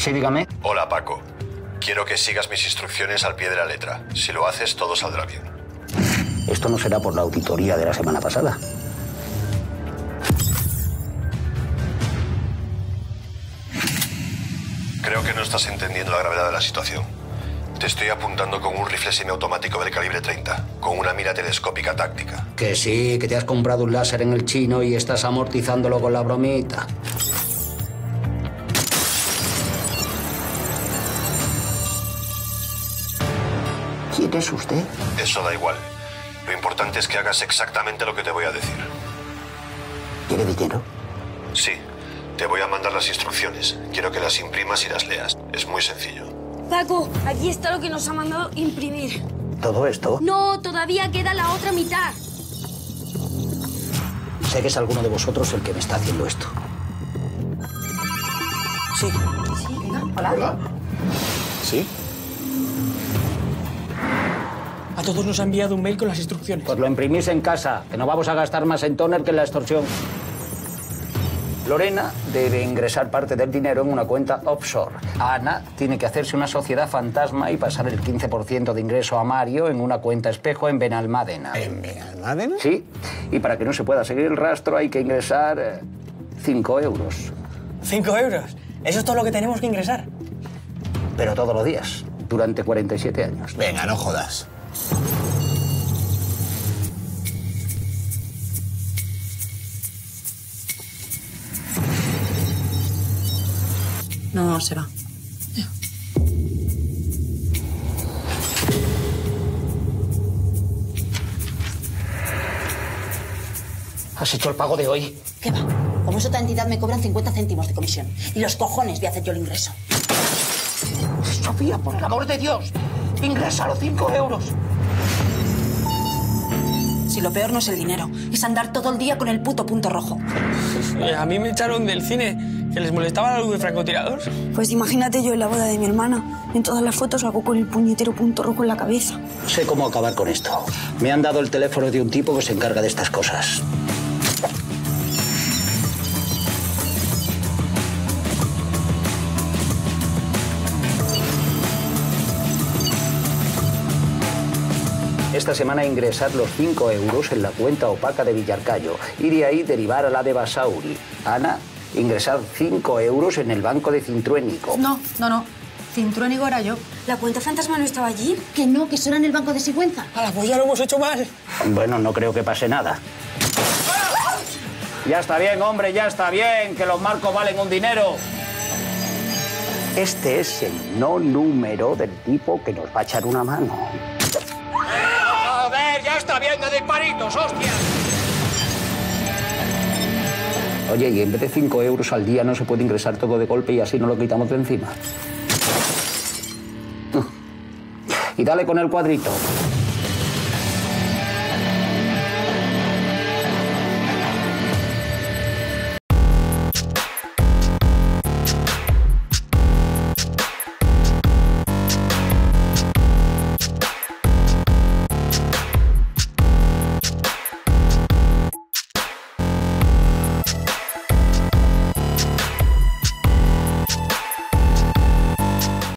Sí, dígame. Hola, Paco. Quiero que sigas mis instrucciones al pie de la letra. Si lo haces, todo saldrá bien. Esto no será por la auditoría de la semana pasada. Creo que no estás entendiendo la gravedad de la situación. Te estoy apuntando con un rifle semiautomático del calibre 30, con una mira telescópica táctica. Que sí, que te has comprado un láser en el chino y estás amortizándolo con la bromita. ¿Quién es usted? Eso da igual. Lo importante es que hagas exactamente lo que te voy a decir. ¿Quiere dinero? Sí, te voy a mandar las instrucciones. Quiero que las imprimas y las leas. Es muy sencillo. Paco, aquí está lo que nos ha mandado imprimir. ¿Todo esto? No, todavía queda la otra mitad. Sé que es alguno de vosotros el que me está haciendo esto. Sí. Sí, venga. Hola. ¿Sí? A todos nos ha enviado un mail con las instrucciones. Pues lo imprimís en casa, que no vamos a gastar más en toner que en la extorsión. Lorena debe ingresar parte del dinero en una cuenta offshore. Ana tiene que hacerse una sociedad fantasma y pasar el 15% de ingreso a Mario en una cuenta espejo en Benalmádena. ¿En Benalmádena? Sí, y para que no se pueda seguir el rastro hay que ingresar 5 euros. ¿Cinco euros? Eso es todo lo que tenemos que ingresar. Pero todos los días, durante 47 años. Venga, no jodas. No se va. ¿Has hecho el pago de hoy? ¿Qué va? Como es otra entidad me cobran 50 céntimos de comisión. Y los cojones voy a hacer yo el ingreso. Sofía, por el amor de Dios, ingresa los 5 euros. Si lo peor no es el dinero, es andar todo el día con el puto punto rojo. Eh, a mí me echaron del cine, que les molestaba la luz de francotirador. Pues imagínate yo en la boda de mi hermana. En todas las fotos hago con el puñetero punto rojo en la cabeza. Sé cómo acabar con esto. Me han dado el teléfono de un tipo que se encarga de estas cosas. Esta semana ingresar los 5 euros en la cuenta opaca de Villarcayo y de ahí derivar a la de Basauri. Ana, ingresar 5 euros en el banco de Cintruénico. No, no, no. Cintruénigo era yo. ¿La cuenta fantasma no estaba allí? Que no, que era en el banco de Sigüenza. ¡Hala, pues ya lo hemos hecho mal! Bueno, no creo que pase nada. Ya está bien, hombre, ya está bien, que los marcos valen un dinero. Este es el no número del tipo que nos va a echar una mano. ¡Joder, ya está bien de disparitos, hostia! Oye, y en vez de 5 euros al día no se puede ingresar todo de golpe y así no lo quitamos de encima. Y dale con el cuadrito.